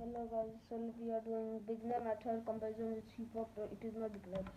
Hello guys, so we are doing beginner method comparison with hip it is not declared.